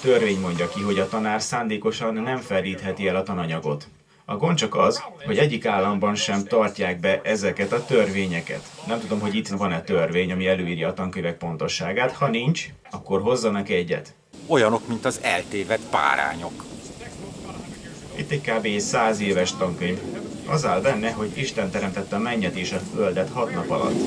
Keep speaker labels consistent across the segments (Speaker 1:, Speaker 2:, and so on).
Speaker 1: Törvény mondja ki, hogy a tanár szándékosan nem felítheti el a tananyagot. A gond csak az, hogy egyik államban sem tartják be ezeket a törvényeket. Nem tudom, hogy itt van-e törvény, ami előírja a tankönyvek pontosságát. Ha nincs, akkor hozzanak egyet.
Speaker 2: Olyanok, mint az eltévedt párányok.
Speaker 1: Itt egy kb. 100 éves tankönyv. Az áll benne, hogy Isten teremtette a mennyet és a földet hat nap alatt.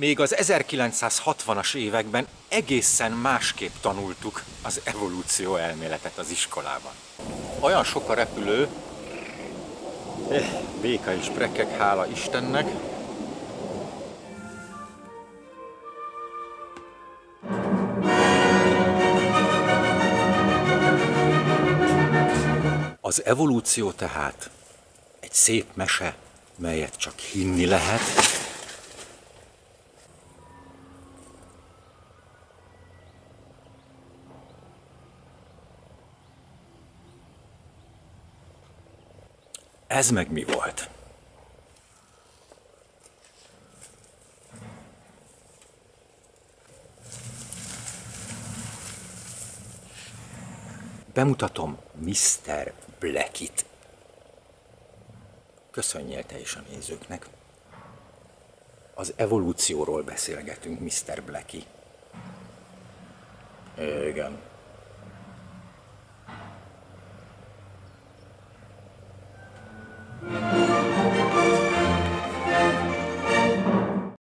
Speaker 2: Még az 1960-as években egészen másképp tanultuk az evolúció elméletet az iskolában. Olyan sok a repülő, eh, béka és brekek, hála Istennek, Az evolúció tehát egy szép mese, melyet csak hinni lehet, Ez meg mi volt? Bemutatom Mr. Blackit. Köszönjél te is a nézőknek. Az evolúcióról beszélgetünk, Mr. Blacky. Igen.